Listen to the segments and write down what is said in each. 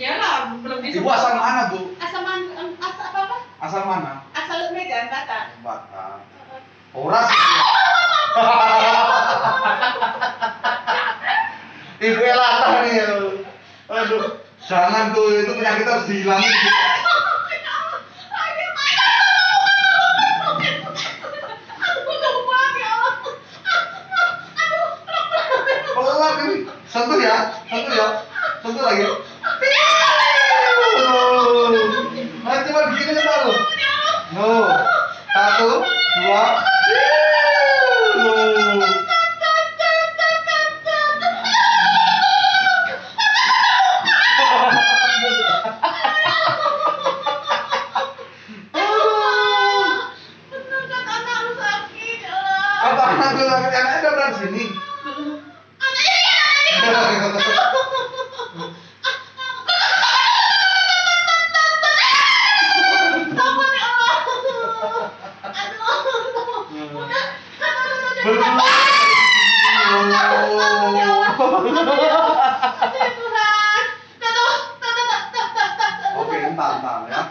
Ya lah, belum Ibu asal mana, Bu? Asal man, em, asal apa apa? Asal mana? Asal Medan, Batak. Batak. Horas. Ibu elata nih. Aduh. Jangan tuh, itu penyakit harus dihilangin. Pelan ini. Sentuh ya, sentuh ya. Sentuh lagi. Ya.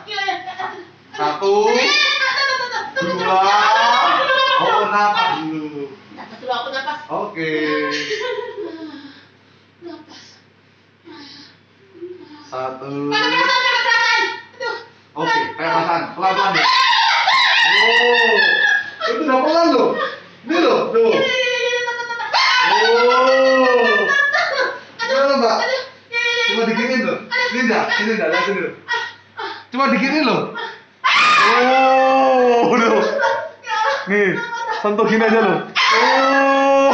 Oke. Satu. Oke, kayak pasan, pelan-pelan ya. Oh, itu udah pelan loh. Ini loh, tuh. Oh. Gimana, Mbak? Cuma diginin loh. Ini enggak, sini loh. Cuma loh. Oh, loh. Nih, sentuh gini aja loh. Oh.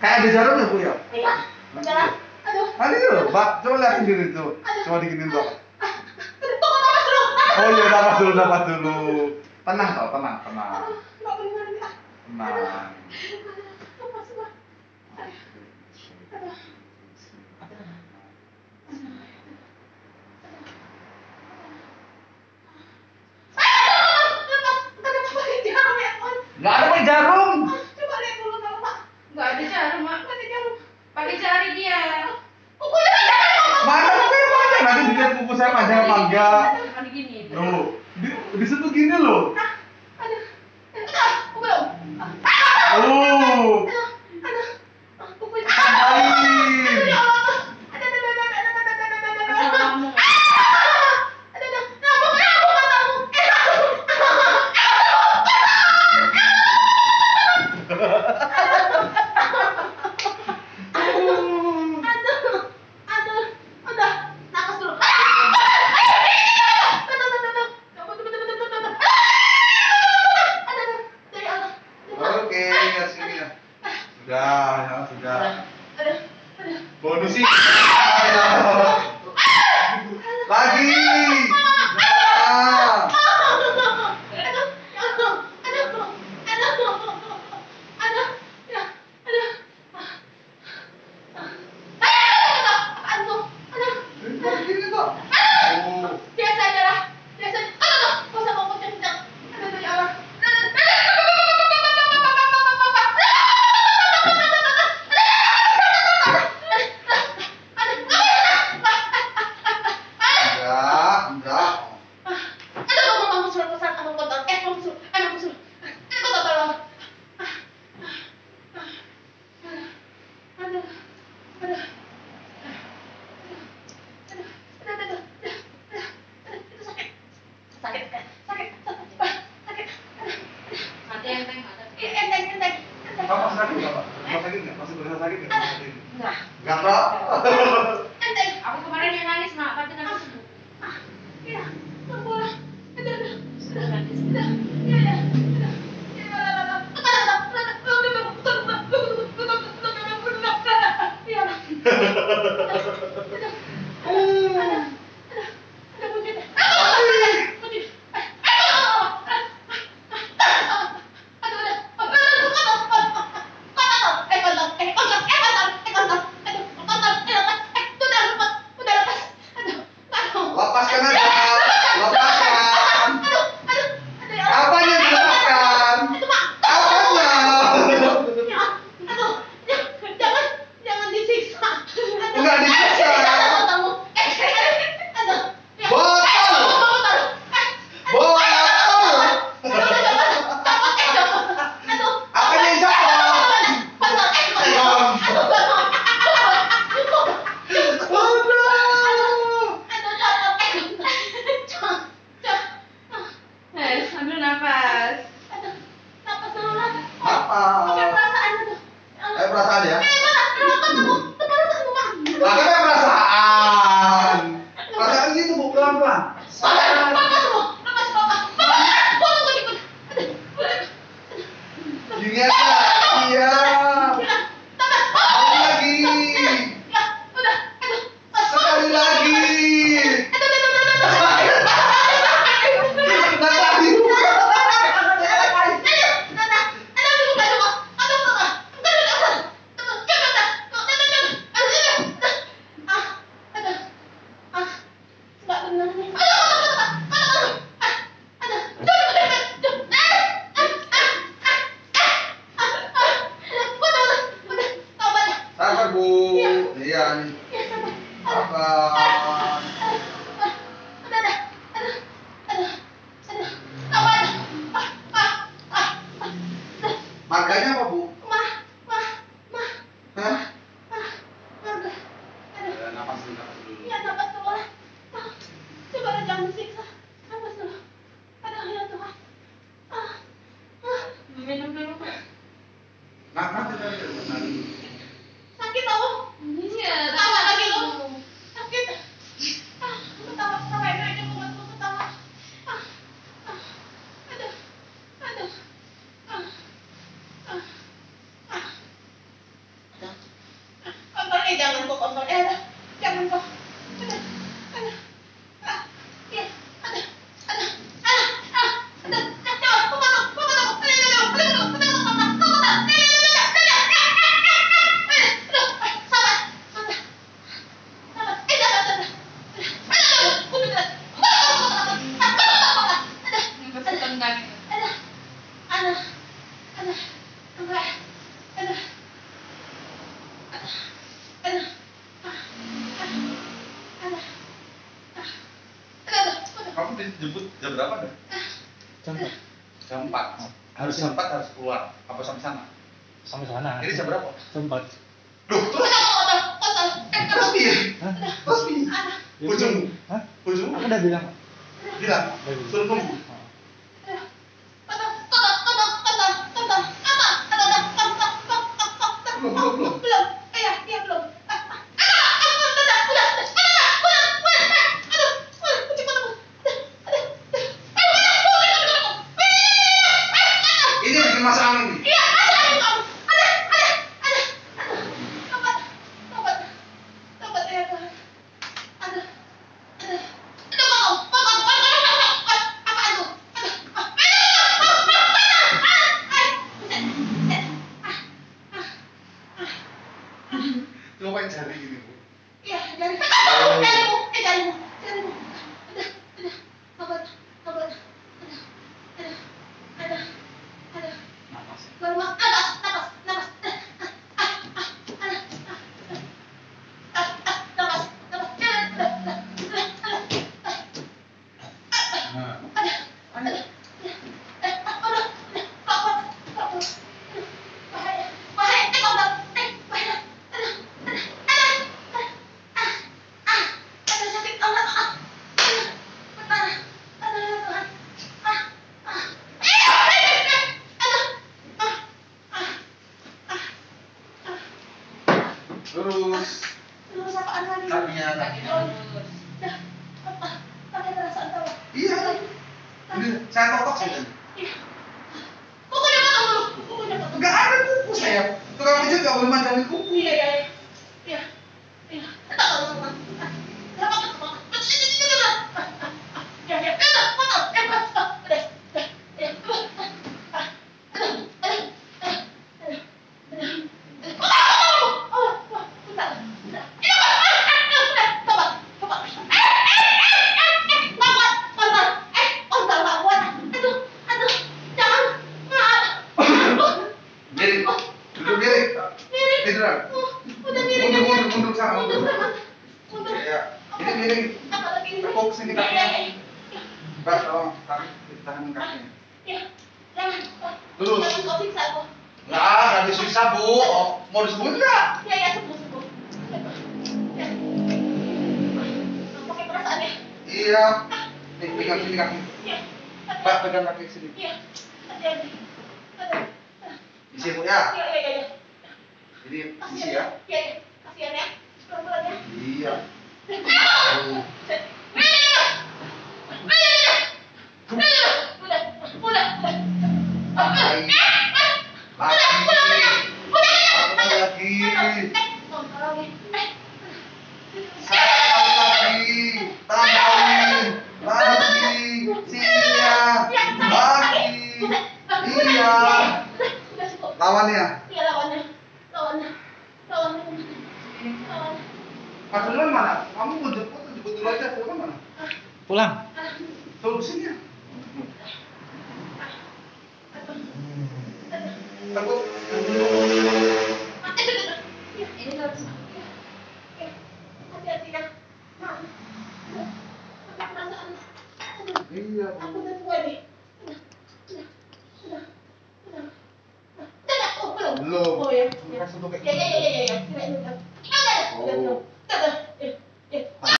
Kayak ada jarum ya, Bu ya? Tadi loh, Mbak, coba lihat sendiri tuh. Coba diginin Mbak. Oh iya, napas dulu, napas dulu. Tenang tau, tenang, tenang. Tenang. Nggak ada pakai jarum. Nggak ada jarum, Mak. Pakai jari dia. Mana pakai panjang? Nanti dilihat kuku saya panjang apa enggak. Cuma digini. Loh, di, disentuh gini loh. Sudah, ya sudah. Bonus sih. Lagi. Nah. Ini kok gini kok? Oh. Biasa aja lah. Biasa aja. Aduh, aduh. Kok sama ngomong kencang. Aduh, aduh, ya Allah. Enggak, enggak. Aduh, kamu kamu suruh pesan kamu kotor. Eh, kamu suruh. Eh, kamu suruh. Eh, kok kotor banget. Aduh. Aduh. sakit sakit sakit sakit Nanti enteng ada. enteng enteng Kamu masih sakit enggak, Pak? Masih sakit enggak? Masih berasa sakit enggak? Sakit. Enggak. Enggak, Pak? enteng Aku kemarin yang nangis, Mak, tapi nanti sembuh. ya ampun aduh aduh Sudah nanti ganhava burro. jemput jam berapa dah? Jam empat. Jam empat. Harus jam empat harus keluar. Apa sampai sana? Sampai sana. Ini jam berapa? Jam empat. Duh, terus apa kotor? Kotor. Eh, terus dia Terus piye? Ujung. Hah? Ujung. Aku udah bilang. Bilang. Suruh tunggu. Saya totok saya. Kuku udah potong, kuku udah. Enggak ada kuku saya. Tukang pijat enggak boleh mandangin kuku. Iya, iya, iya. tahan kakinya terus? Nggak bu. Oh, mau disebut nggak? Ya ya sebut sebut. Ya? Iya. Nih pegang sini kaki. Pak pegang kaki sini. Iya. Hati-hati. Isi bu ya? Iya iya iya jadi isi ya? iya iya. Kasihan ya? Pelan ya? Iya. Oh. Lagi. Sayang lagi. Tambah Amém.